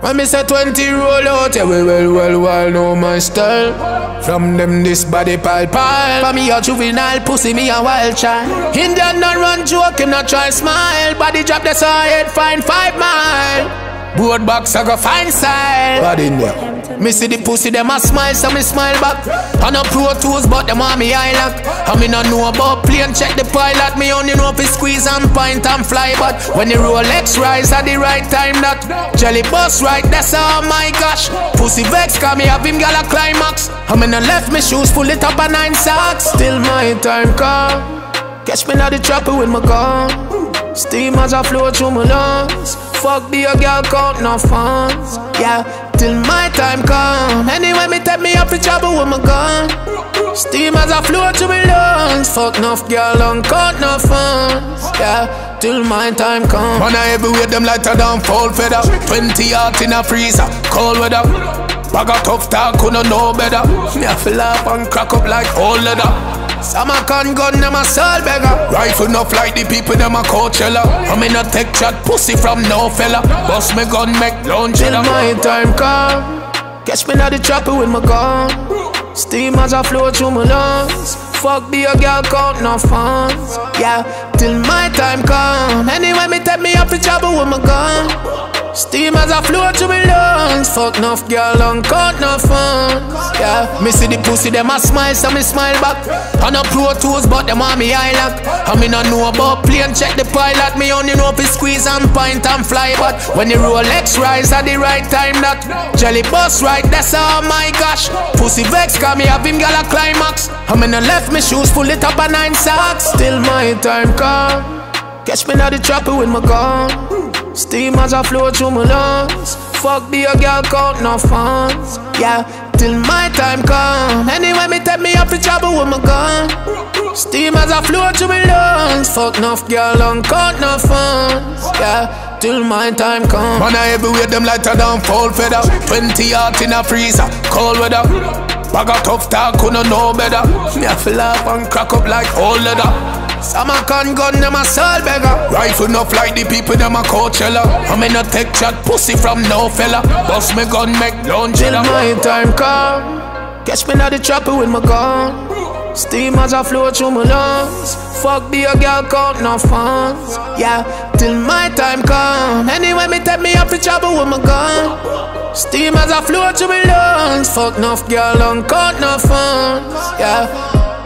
When me say 20 roll out, yeah, well, well, well, well, know my style. From them, this body pile pile. For me, a juvenile pussy, me a wild child. Indian not run joke, him not try smile. Body drop the side, find five mile. Board box, I go find style. Body in there. Me see the pussy, them a smile, so me smile back. I no pro tools, but them want me eye lock. I me no know about plane, check the pilot. Me only know if squeeze and pint and fly. But when the Rolex rise at the right time, that jelly bus right, that's all my gosh. Pussy vex, cause me have him gal a climax. I me no left me shoes, pull it up a nine socks. Still my time come. Catch me now the trapper with my gun. Steam as I flow through my lungs. Fuck the girl count no funds. Yeah, till my time come. Anyway, me take me up for trouble with my gun. Steam as I flow through my lungs. Fuck enough girl don't count no funds. Yeah, till my time come. Man, I everywhere them lighter than fall feather. 20 out in a freezer, cold weather. Bag of tough talk, couldn't know better. Me I feel up and crack up like old leather. Some a con gun, them a soul beggar. Rifle enough like the people, them a Coachella. I'm in a tech chat, pussy from no fella. Bust me gun, make lunch Till my time come. Catch me now the chopper with my gun. Steam as I flow through my lungs. Fuck the girl count no funds. Yeah, till my time come. Anyway, me take me up for trouble with my gun. Steam as I flow through my lungs. Fuck enough girl don't count no funds. Yeah, me see the pussy, them a smile, so me smile back. I no pro tools, but them want me eye lock. I me no know about plane, check the pilot. Me only know if squeeze and pint and fly. But when the Rolex rise at the right time, that jelly bus right, that's all oh my gosh. Pussy vex, cause me have him gal a climax. I me no left me shoes, pull it up a nine socks. Still my time come. Catch me now the trapper with my gun. Steam as I flow through my lungs. Fuck be a girl count no funds. Yeah, till my time come. Anyway, me take me up for trouble with my gun. Steam as I flow through my lungs. Fuck enough girl don't count no funds. Yeah, till my time come. Man, I everywhere them lighter than fall feather. 20 out in a freezer, cold weather. Bag of tough talk, couldn't know better. Me I feel up and crack up like old leather. Some a con gun, them a soul beggar. Rifle enough like the people, them a Coachella. I'm in a tech chat, pussy from no fella. Bust me gun, make lunch. Till my time come. Catch me now the trapper with my gun. Steam as I flow through my lungs. Fuck be a girl count no funds. Yeah, till my time come. Anyway, me take me up for trouble with my gun. Steam as I flow through my lungs. Fuck enough girl count no funds. Yeah.